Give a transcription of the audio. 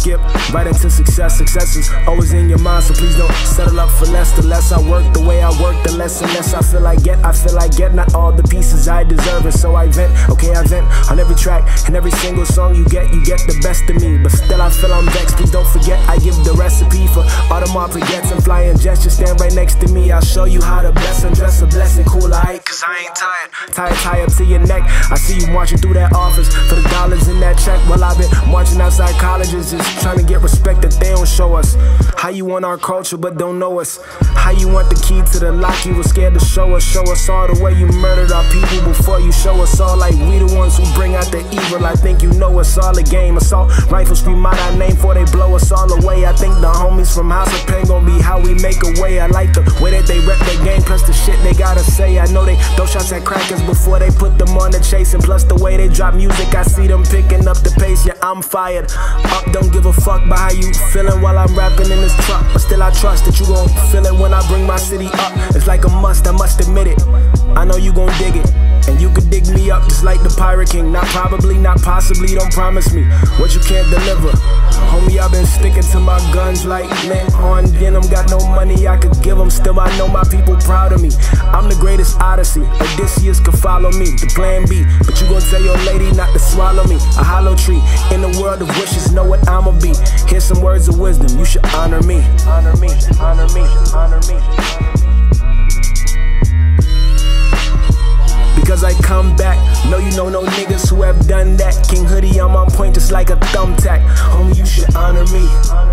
skip right into success. Success is always in your mind, so please don't settle up for less. The less I work, the way I work, the less and less I feel I get. I feel I get not all the pieces I deserve, and so I vent. Okay, I vent on every track and every single song you get. You get the best of me, but still I feel I'm vexed. Please don't forget I give the recipe for more baguettes and flying jets. Just stand right next to me. I'll show you how to bless and dress a blessing. Cool, I cause I ain't tired. Tired, tired up to your neck. I see you marching through that office for the dollars colleges, just trying to get respect that they don't show us. How you want our culture but don't know us? How you want the key to the lock? You were scared to show us. Show us all the way you murdered our people before you show us all. Like we the ones who bring out the evil. I think you know it's all a game. Assault rifles scream out our name before they blow us all away. I think the homies from House of Pain gon' be make a way. I like the way that they rep their game, plus the shit they gotta say. I know they throw shots at crackers before they put them on the chase. And plus the way they drop music, I see them picking up the pace. Yeah, I'm fired. Up, don't give a fuck by how you feeling while I'm rapping in this truck. But still, I trust that you gon' feel it when I bring my city up. It's like a must, I must admit it. I know you gon' dig it. And you could dig me up just like the Pirate King. Not probably, not possibly, don't promise me what you can't deliver. I've been sticking to my guns like mint on denim. Got no money I could give them. Still, I know my people proud of me. I'm the greatest Odyssey. Odysseus could follow me. The plan B. But you gon' tell your lady not to swallow me. A hollow tree in the world of wishes. Know what I'ma be. Here's some words of wisdom. You should honor me. Honor me. Honor me. Honor me. Because I come back. No, you know no niggas who have done that hoodie, I'm on point just like a thumbtack. Homie, you should honor me.